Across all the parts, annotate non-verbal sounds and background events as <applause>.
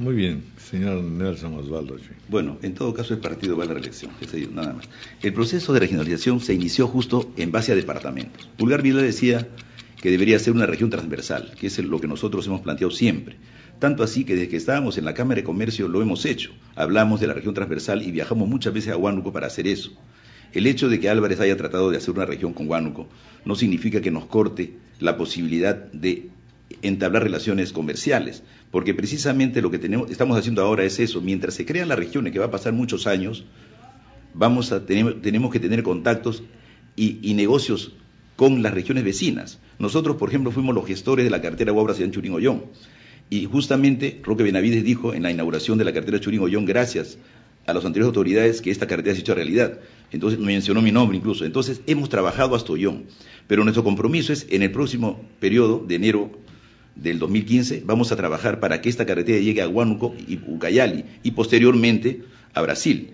Muy bien, señor Nelson Osvaldo. Bueno, en todo caso el partido va a la reelección, nada más. El proceso de regionalización se inició justo en base a departamentos. Pulgar Vila decía que debería ser una región transversal, que es lo que nosotros hemos planteado siempre. Tanto así que desde que estábamos en la Cámara de Comercio lo hemos hecho. Hablamos de la región transversal y viajamos muchas veces a Huánuco para hacer eso. El hecho de que Álvarez haya tratado de hacer una región con Huánuco no significa que nos corte la posibilidad de entablar relaciones comerciales, porque precisamente lo que tenemos, estamos haciendo ahora es eso, mientras se crean las regiones, que va a pasar muchos años, vamos a tenemos que tener contactos y, negocios con las regiones vecinas. Nosotros, por ejemplo, fuimos los gestores de la cartera Guabra en Churín Y justamente Roque Benavides dijo en la inauguración de la cartera Churín gracias a las anteriores autoridades, que esta cartera se ha hecho realidad. Entonces mencionó mi nombre incluso. Entonces hemos trabajado hasta Ollón. Pero nuestro compromiso es en el próximo periodo de enero del 2015 vamos a trabajar para que esta carretera llegue a Huánuco y Ucayali y posteriormente a Brasil.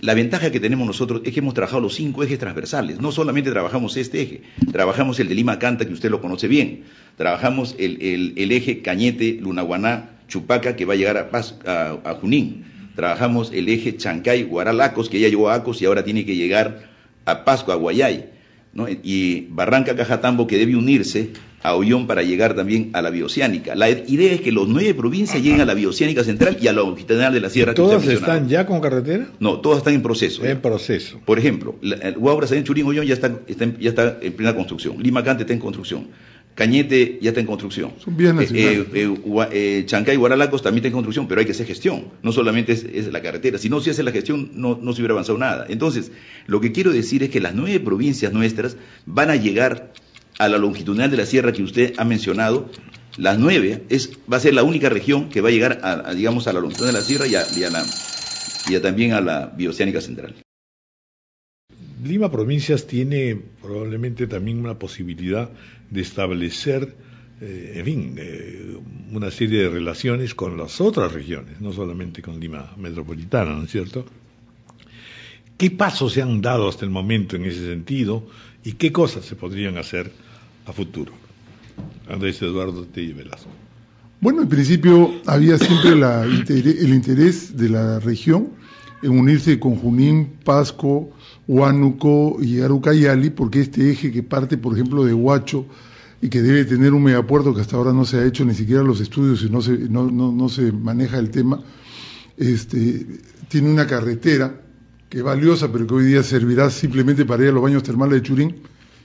La ventaja que tenemos nosotros es que hemos trabajado los cinco ejes transversales. No solamente trabajamos este eje, trabajamos el de Lima Canta, que usted lo conoce bien. Trabajamos el, eje Cañete, Lunaguaná, Chupaca, que va a llegar a, a, Junín. Trabajamos el eje Chancay, Guaralacos, que ya llegó a Acos y ahora tiene que llegar a Pascua, a Guayay. Y Barranca Cajatambo, que debe unirse a Ollón para llegar también a la bioceánica. La idea es que los nueve provincias lleguen a la bioceánica central y a la longitudinal de la sierra. ¿Todas están ya con carretera? No, todas están en proceso. En proceso. Por ejemplo, Guabra, en Churín, Ollón ya está, ya está en plena construcción. Lima Cante está en construcción. Cañete ya está en construcción. Son bien eh, eh, eh, Chancay y Guaralacos también está en construcción, pero hay que hacer gestión. No solamente es, la carretera. Si no se hace la gestión, no, no se hubiera avanzado nada. Entonces, lo que quiero decir es que las nueve provincias nuestras van a llegar a la longitudinal de la sierra que usted ha mencionado, las nueve es, va a ser la única región que va a llegar a, digamos, a la longitud de la sierra y, a, y, también a la bioceánica central. Lima Provincias tiene probablemente también una posibilidad de establecer, eh, en fin, eh, una serie de relaciones con las otras regiones, no solamente con Lima Metropolitana, ¿no es cierto? ¿Qué pasos se han dado hasta el momento en ese sentido y qué cosas se podrían hacer a futuro. Andrés Eduardo T. Velasco. Bueno, en principio había siempre el interés de la región en unirse con Junín, Pasco, Huánuco y Arucayali, porque este eje que parte, por ejemplo, de Huacho y que debe tener un megapuerto que hasta ahora no se ha hecho ni siquiera los estudios y no se, no, no, se maneja el tema, este, tiene una carretera que es valiosa, pero que hoy día servirá simplemente para ir a los baños termales de Churín,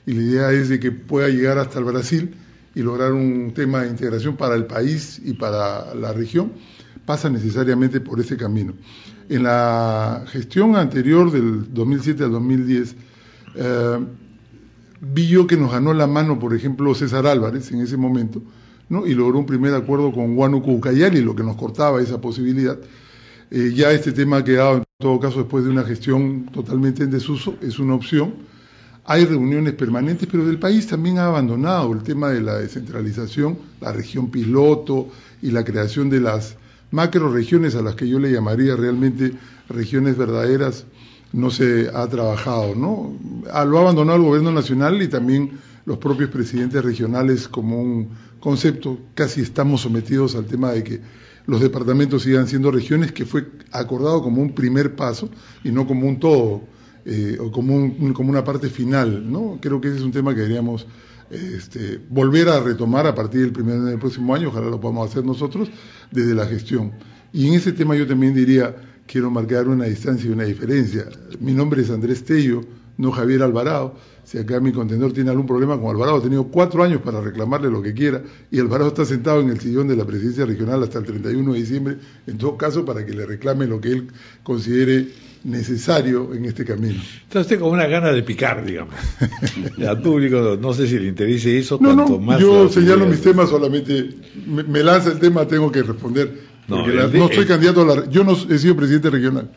y la idea es de que pueda llegar hasta el Brasil y lograr un tema de integración para el país y para la región, pasa necesariamente por ese camino. En la gestión anterior del 2007 al 2010, eh, vi yo que nos ganó la mano, por ejemplo, César Álvarez en ese momento, ¿no? y logró un primer acuerdo con Huánuco Ucayali, lo que nos cortaba esa posibilidad. Eh, ya este tema ha quedado, en todo caso, después de una gestión totalmente en desuso, es una opción hay reuniones permanentes, pero del país también ha abandonado el tema de la descentralización, la región piloto y la creación de las macro regiones a las que yo le llamaría realmente regiones verdaderas, no se ha trabajado, ¿no? Ah, lo ha abandonado el gobierno nacional y también los propios presidentes regionales como un concepto. Casi estamos sometidos al tema de que los departamentos sigan siendo regiones, que fue acordado como un primer paso y no como un todo eh, o como, como una parte final, ¿no? Creo que ese es un tema que deberíamos este, volver a retomar a partir del primer del próximo año, ojalá lo podamos hacer nosotros, desde la gestión. Y en ese tema yo también diría, quiero marcar una distancia y una diferencia. Mi nombre es Andrés Tello, no Javier Alvarado. Si acá mi contendor tiene algún problema con Alvarado, ha tenido cuatro años para reclamarle lo que quiera y Alvarado está sentado en el sillón de la presidencia regional hasta el 31 de diciembre, en todo caso, para que le reclame lo que él considere necesario en este camino. Está usted con una gana de picar, digamos. <laughs> Al público no sé si le interese eso, no, no, más. Yo señalo mis temas solamente, me, lanza el tema, tengo que responder. No, no soy candidato a la. Yo no he sido presidente regional.